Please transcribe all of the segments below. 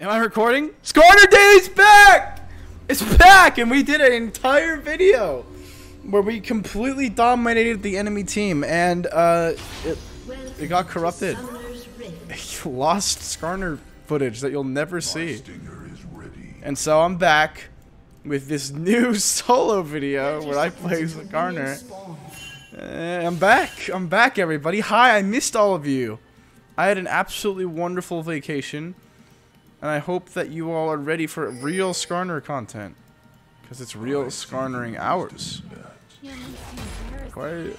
Am I recording? Skarner Daily's back! It's back! And we did an entire video where we completely dominated the enemy team and uh, it, it got corrupted. Lost Skarner footage that you'll never see. And so I'm back with this new solo video where I play Skarner. Uh, I'm back. I'm back, everybody. Hi, I missed all of you. I had an absolutely wonderful vacation, and I hope that you all are ready for real Skarner content, because it's real Skarnering hours. Why,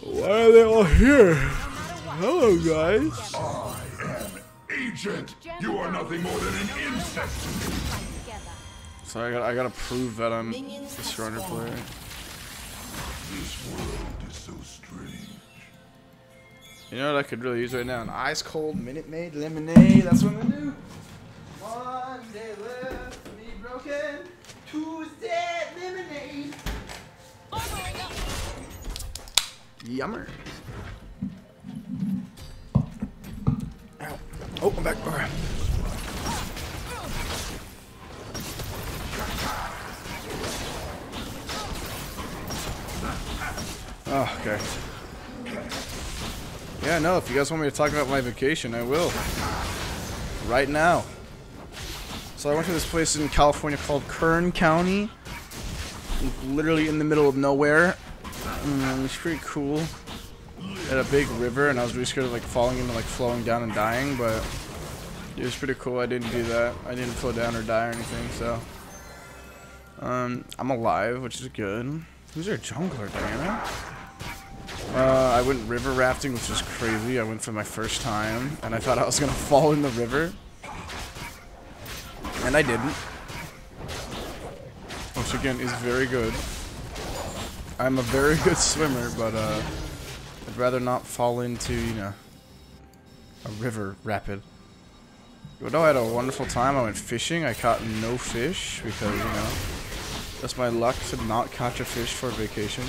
why are they all here? Hello, guys. I am Agent. You are nothing more than an insect to me. So I got I gotta prove that I'm a Skarner player. This world is so strange. You know what I could really use right now? An ice cold Minute Maid lemonade. That's what I'm gonna do. One day left, me broken. Tuesday lemonade. Yummer. Ow. Oh, I'm back. All right. Oh, okay. Yeah, no, if you guys want me to talk about my vacation, I will. Right now. So I went to this place in California called Kern County. Literally in the middle of nowhere. Mm, it was pretty cool. Had a big river and I was really scared of like falling into like flowing down and dying, but it was pretty cool. I didn't do that. I didn't flow down or die or anything, so. Um, I'm alive, which is good. Who's our jungler, Diana? Uh, I went river rafting, which was crazy. I went for my first time, and I thought I was gonna fall in the river. And I didn't. Which again is very good. I'm a very good swimmer, but uh, I'd rather not fall into, you know, a river rapid. But no, I had a wonderful time. I went fishing. I caught no fish because, you know, that's my luck to not catch a fish for vacation.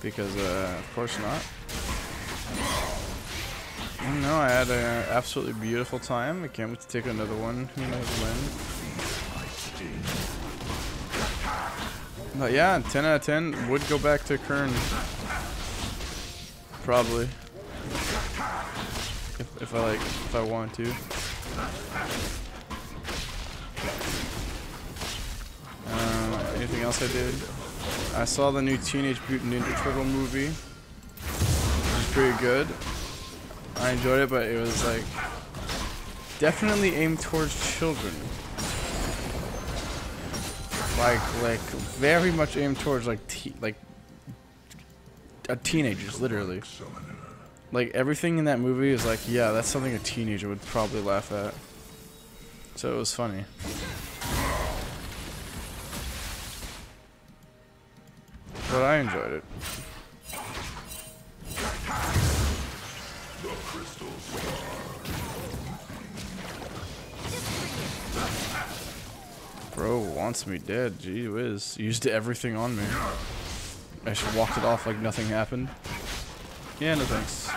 Because, uh, of course not. Know, I had an absolutely beautiful time. I can't wait to take another one. Who knows when. But yeah, 10 out of 10 would go back to Kern. Probably. If, if I like, if I want to. Uh, anything else I did? I saw the new Teenage Mutant Ninja Turtle movie. It was pretty good. I enjoyed it, but it was like definitely aimed towards children. Like, like very much aimed towards like te like uh, teenagers, literally. Like everything in that movie is like, yeah, that's something a teenager would probably laugh at. So it was funny. But I enjoyed it. Bro wants me dead. Gee whiz. Used everything on me. I just walked it off like nothing happened. Yeah, no thanks.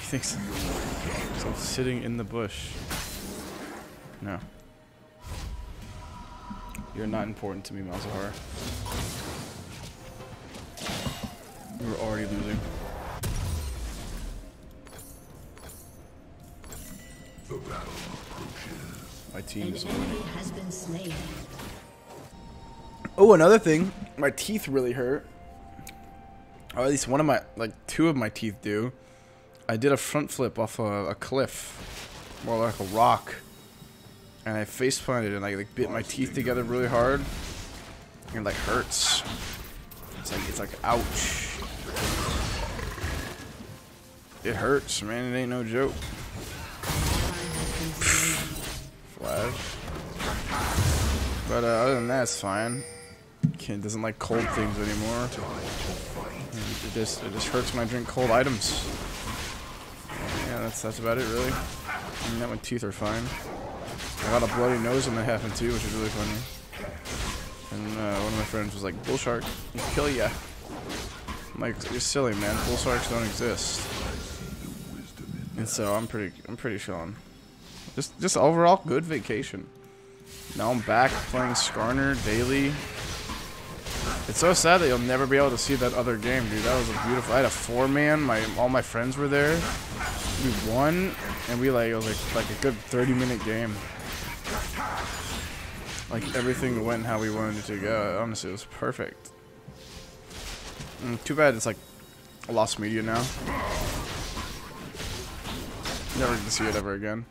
He thinks I'm sitting in the bush. No. You're not important to me, Malzahar. We're already losing. The battle approaches. My team is winning. has been slain. Oh, another thing. My teeth really hurt. Or at least one of my, like, two of my teeth do. I did a front flip off a, a cliff. More like a rock. And I face planted and I like bit my teeth together really hard. And like hurts. It's like, it's like, ouch. It hurts, man. It ain't no joke. Flash. But uh, other than that, it's fine. Kid doesn't like cold things anymore. It just it just hurts when I drink cold items. Yeah, that's that's about it really. I mean, that my teeth are fine. I got a bloody nose when that happened too, which is really funny. And uh, one of my friends was like, "Bull shark, kill ya." I'm like, "You're silly, man. Bull sharks don't exist." And so I'm pretty I'm pretty chilling. Just just overall good vacation. Now I'm back playing Skarner daily. It's so sad that you'll never be able to see that other game, dude. That was a beautiful. I had a four man. My all my friends were there. We won, and we like it was like like a good 30 minute game. Like everything went how we wanted it to go. Honestly, it was perfect. Mm, too bad it's like a lost media now. Never to see it ever again.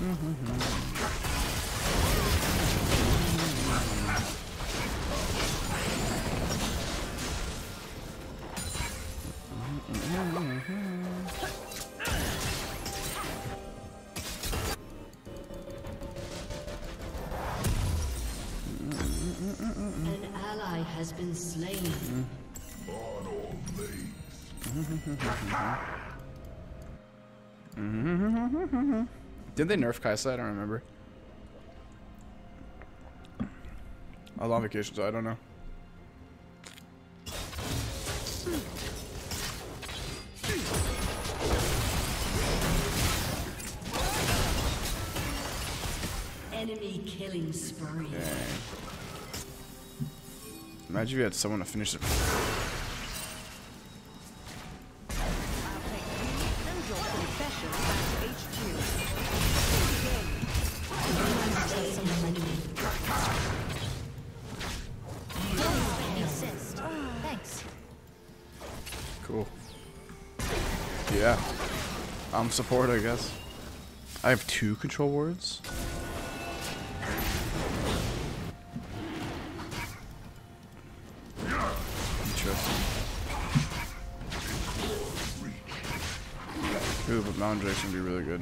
An has been slain. All blades. Did they nerf Kai'Sa? I don't remember. I was on vacation, so I don't know. Enemy killing spree. Imagine if you had someone to finish it. Cool. Yeah. I'm support, I guess. I have two control wards. Interesting. Ooh, but Mountain Drake's gonna be really good.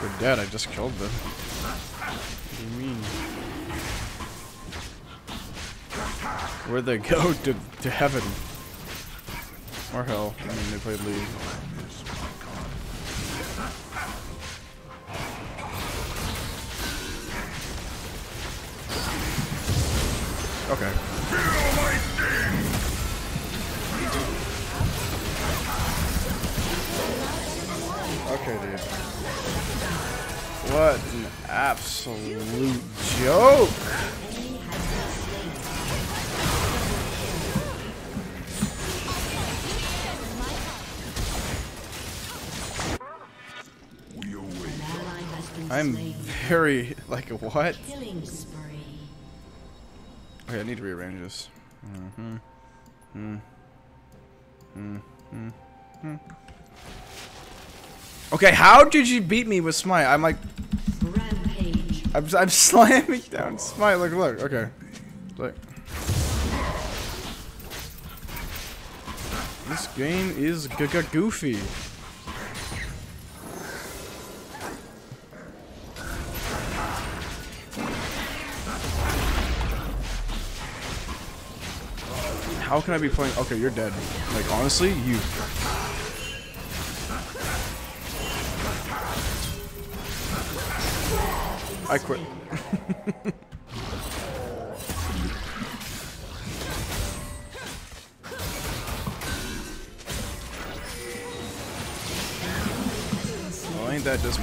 They're dead, I just killed them. What do you mean? Where'd they go? To, to heaven. Or hell. I mean, they played League. Okay. Okay, dude. What an absolute joke! We await. An ally has been I'm very like a what? Okay, I need to rearrange this. Mm-hmm. Hmm. Hmm. Hmm. Hmm. Okay, how did you beat me with Smite? I'm like, Rampage. I'm, I'm slamming down Smite. Look, look. Okay. Look. This game is g -g goofy. How can I be playing? Okay, you're dead. Like, honestly, you. I quit. well, ain't that just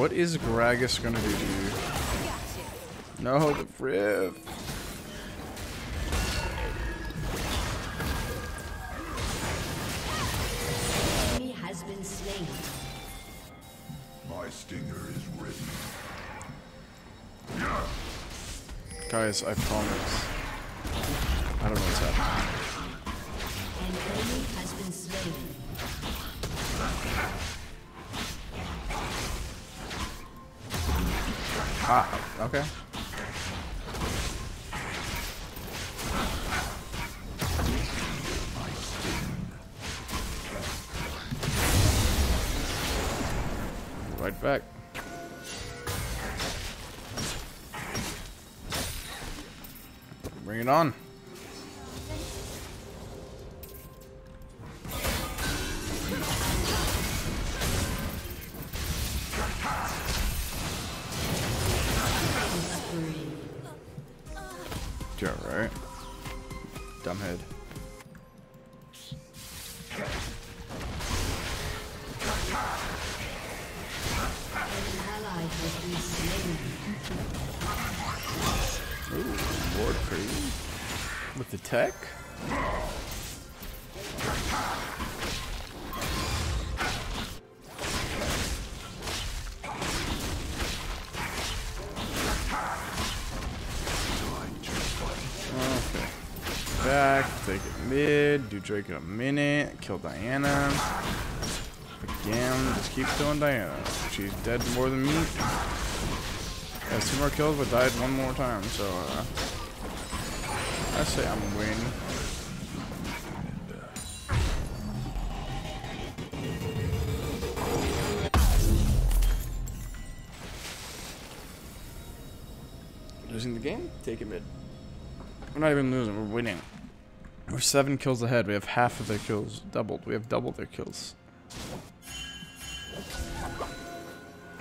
What is Gragas gonna do to you? No, the Riv. Enemy has been slain. My stinger is ready. Guys, I promise. I don't know what's happening. An enemy has been slain. Ah, okay. Right back. Bring it on. With the tech? Okay. Back, take it mid, do Drake in a minute, kill Diana. Again, just keep killing Diana. She's dead more than me. Has two more kills, but died one more time, so uh, I say I'm winning. Losing the game? Take it mid. We're not even losing, we're winning. We're seven kills ahead. We have half of their kills doubled. We have double their kills.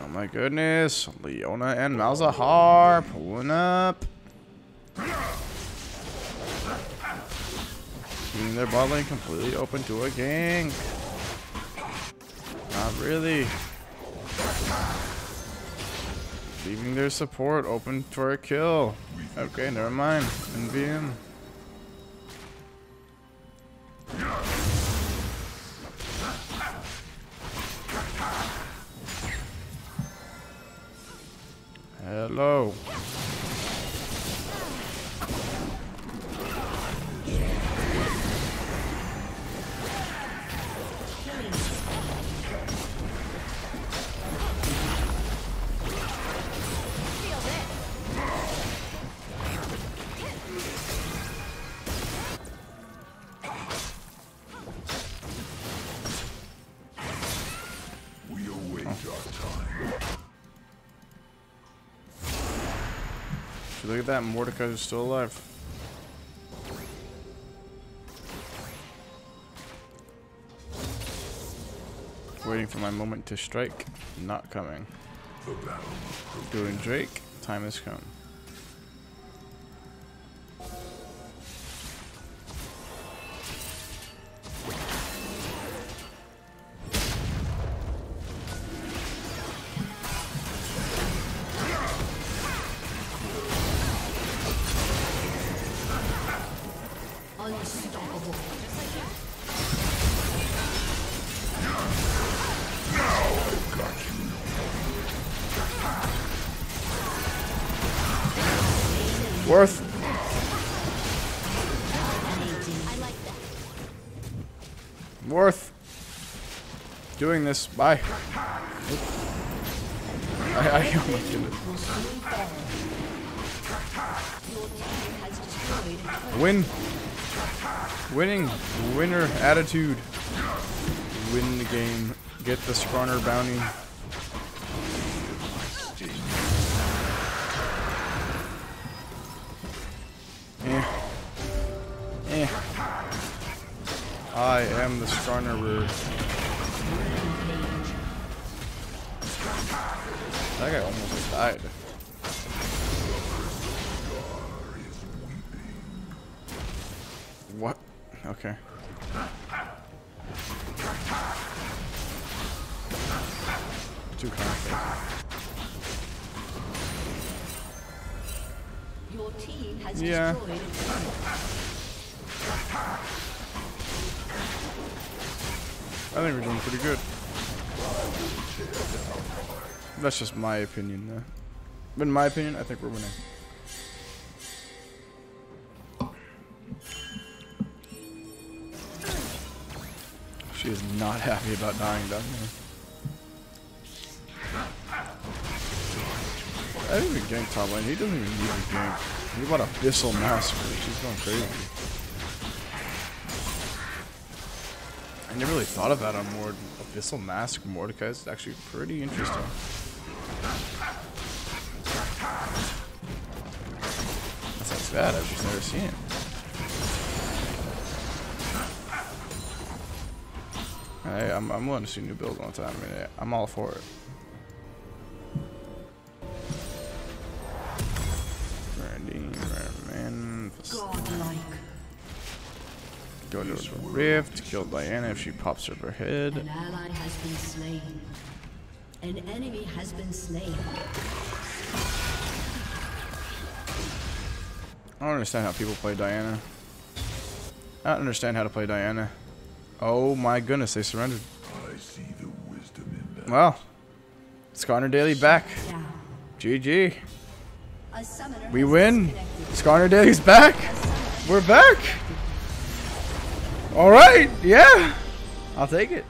Oh my goodness. Leona and Malzahar pulling up. Keeping their bot lane completely open to a gank. Not really. Leaving their support open for a kill. Okay, never mind. NVM. Hello. So look at that, Mordekaiser is still alive. Waiting for my moment to strike. Not coming. Doing Drake. Time has come. Worth. Worth. Doing this. Bye. I, I, oh my goodness. Win. Winning. Winner attitude. Win the game. Get the Skarner bounty. Eh. Eh. I am the Skarner. That guy almost died. What? Okay. Too. Your team has Yeah. destroyed I think we're doing pretty good. That's just my opinion, though. But in my opinion, I think we're winning. She is not happy about dying down here. I didn't even gank top lane. He doesn't even need a gank. He bought Abyssal Mask. She's going crazy. I never really thought of that on Mord. Abyssal Mask Mordekaiser is actually pretty interesting. That sounds bad. I've just never seen it. Hey, I'm, I'm willing to see new builds all the time. I mean, I'm all for it. Randy, man, Go to the rift. Kill Diana if she pops up her head. An ally has been slain. An enemy has been slain. I don't understand how people play Diana. I don't understand how to play Diana. Oh my goodness, they surrendered. I see the wisdom in that. Well, Skarner Daily back. Down. GG. We win. disconnected. Skarner Daily's back. We're back. All right. Yeah. I'll take it.